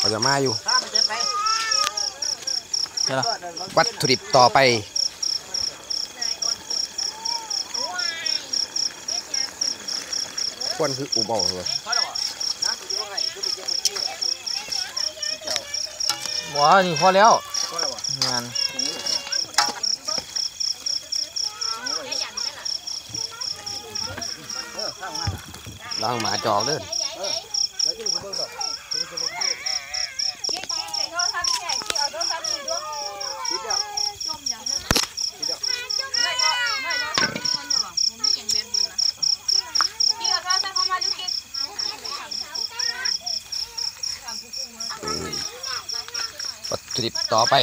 เขาจะมาอยู่ข้ามไปเจ็บไปใช่หรอวัตถุดิบต่อไปควรคืออุบเอาเลยเขาหรอน้ำไปยังไงคือไปเจ็บไปที่ว้านี่พอแล้วเขาหรองานเออข้างนั้นล้างหมาจอกเด้อ แล้วที่มันเบิ่งดอกที่มันเบิ่งคิดแล้วคิดแล้ว วัต ถุดิบต่อไป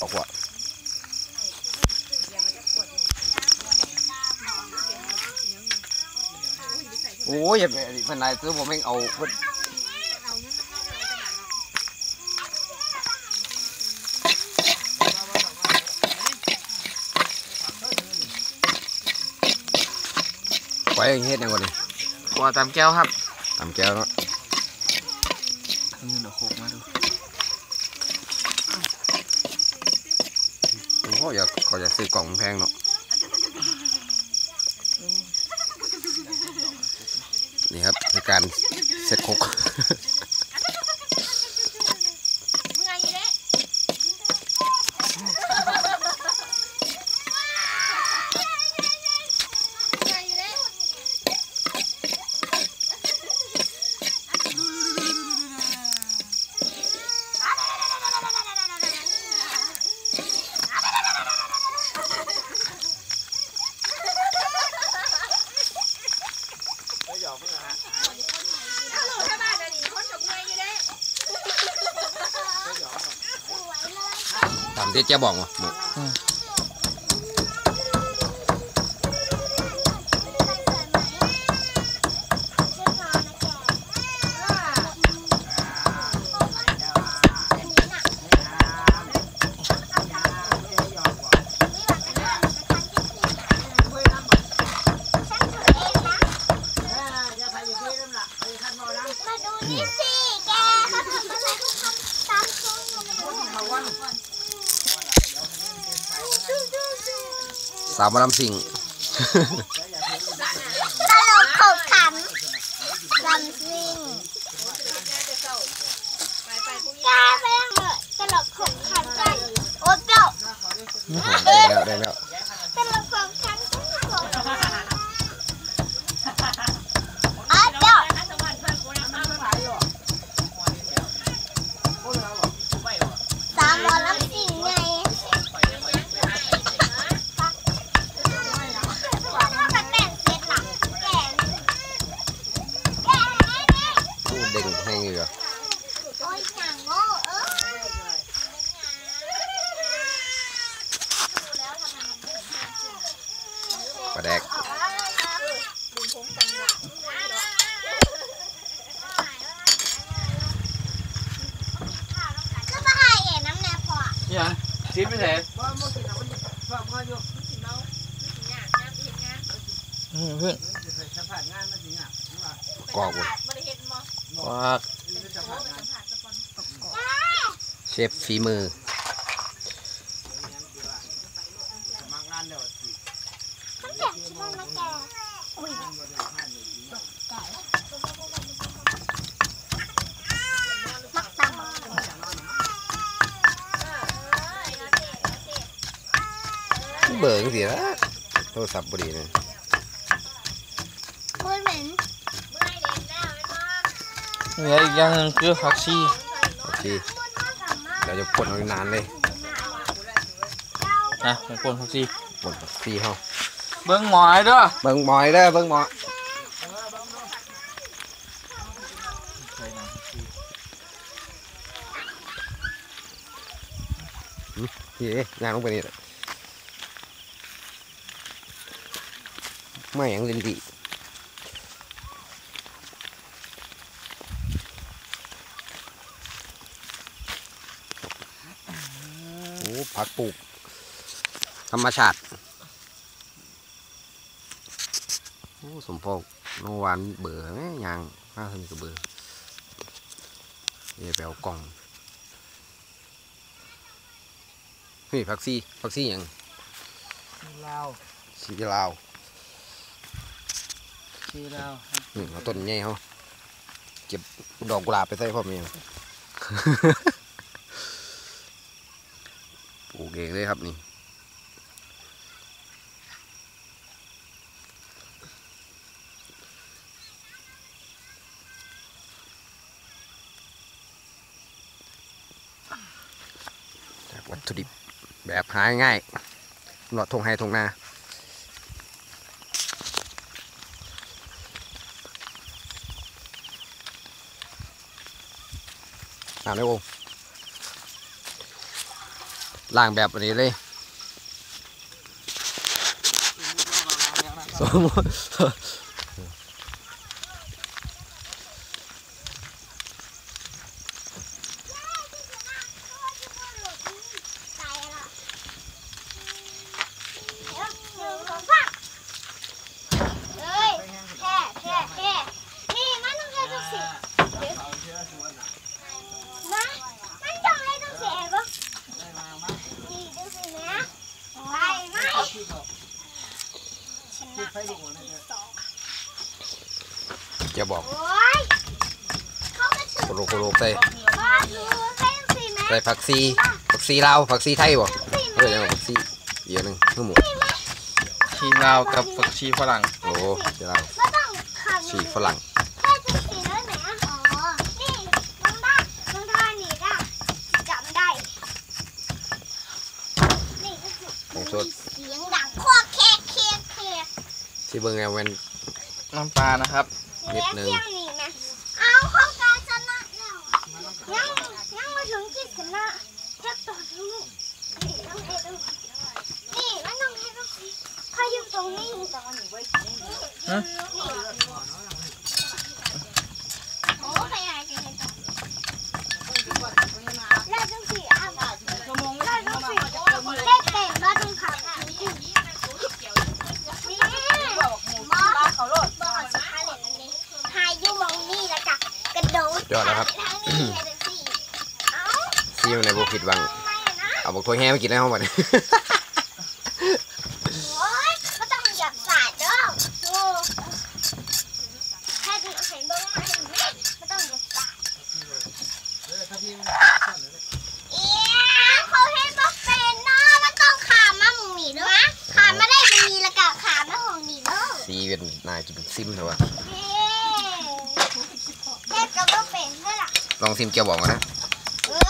บอกว่าโอ้ยอย่าไปพันนายซื้อผมเองเอาเพิ่นไว้อย่างเฮ็ดยังก่อนนี่กว่าตามแก้วครับตามแก้วเนาะนี่เดี๋ยวโคกมาดู เขา อยากเขาอยากซื้อกล่องแพงเนาะนี่ครับคือการเสร็จคก ไปหยอกเพิ่งนะฮะ ตามที่เจ๊บอกมาหมูย่าไปอยู่ที่นั่นล่ะไปคันมอนะ มาดูนี่สิแกเขาทำอะไรเขาทำตามช่องเราดู เขาวัน ดูดูดู สาวหมาลำสิงตลกขบขันลำซิ่งแกไปยังเหอะตลกขบขันกันโอ๊ยเปรี้ยวได้แล้วได้แล้ว ลาแดกก็มาให้เอ็น้ำแน่พอยังชิ้นไม่เสร็จว่าเมื่อกี้เราไม่ว่าเมื่ออยู่อืมเพื่อนสัมผัสงานมันสิเนี่ยว่ากรอบหมดว้าสัมผัสงานเชฟฝีมือ มางานเดี๋ยวสิ เขาเก็บชิ้นมันมาแกอุ้ยมักตำเบิร์กสิละโทรศัพท์บดีเลยพูดเหม็นเหลืออีกอย่างหนึงคือผักชีโอเคเดี๋ยวจะปนเอานานเลยนะผมคนผักชีปนฟรีเฮา เบิ้งหมอยเด้อเบิ่งหมอยเด้อเบิ่งหมอยนี่เอ๊ะย่างลงไปนี่ไม่ยังลินดีโอ้ผักปลูก ธรรมชาติ โอ้ สมพงษ์เมื่อวานเบื่อไหมยังน่าสนุกเบื่อนี่ไปเอากล่องนี่ผักซีผักซีหยังลาวซีลาวชีลาวนี่เอาต้นใหญ่เขาเก็บดอกกุหลาบไปใส่พ่อเมียปลูกเองเลยครับนี่จากวัต ถุดิบแบบหาง่ายหลอดทงไฮทงนาน้ำในโอ่งล่างแบบนี้เลยสมมติตายแล้วเดี๋ยวหนึ่งสองสามเฮ้ยแค่แค่แค่นี่มันต้องให้ทุกสิ่งเดี๋ยวนะมันต้องให้ทุกสิ่งปะนี่ดูสินะไปไหมชนะไปสอง จะบอกโอ้ยเขาก็ถึงโคโลโคโลใส่ว่าดูให้ทุกสิ่งนะใส่ผักซีผักซีลาวผักซีไทยบ่ทุกสิ่งเออยังผักซีเยอะหนึงทั้งหมดชีลาวกับผักชีฝรั่งโอ้ซีลาวไม่ต้องขังชีฝรั่ง แค่จะสีแล้วไหนอะอ๋อ นี่น้องได้น้องทานนี่ได้จำได้ นี่ก็คือ ของสด เสียงดังควักแคกแคกแคก ที่ เบิ่งแนวเวนน้ำปลานะครับนิดนึง เสียงนี่นะเอาเข้าการชนะแล้วอะยังยังมาถึงที่ชนะจะต่อทุกนี่ต้องให้ดูนี่มันต้องให้ดูใครอยู่ตรงนี้แต่ว่าหนูไว้นี่ ฮะ โอ้ใครหายไปไหนต่อแล้วจังสิอะแล้วจังสิได้เป็นแล้วจังขับนี่บอสเขาโลดบอสสุดท้ายเลยอันนี้หายอยู่มองนี่แล้วก็กระโดด ยอดแล้วครับ ทางนี้ให้จังสิเอ้า ซีมันในบุ ผิดหวังทำไมอะนะเอาบอกถ้วยแห้มากินในห้องวันนี้โอ๊ยก็ต้องหยับสาดเด้อโอ้ถ้าดูเห็นบ้างไหมไม่ต้องหยับสาดเอี๊ยเขาให้บอกเป็นเนาะมันต้องขามมาหมึงหนีเด้อขามมาได้มันมีแล้วก็ขามมาหงหนีเด้อซีเป็นนายกินซิมเถอะวะเย้เฮ็ดก็บ่เป็นเด้อล่ะลองซิมเกียวบอกก่อนนะ เอ้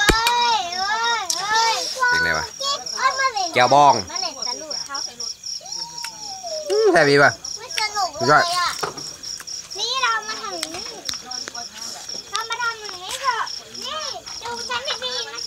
ยเอ้ยเอ้ย เป็นไงวะ เอ้ยมาเล่น แก้วบองมาเล่นตะลุดเขาแซ่บดีป่ะ ไม่สนุกเลยอะ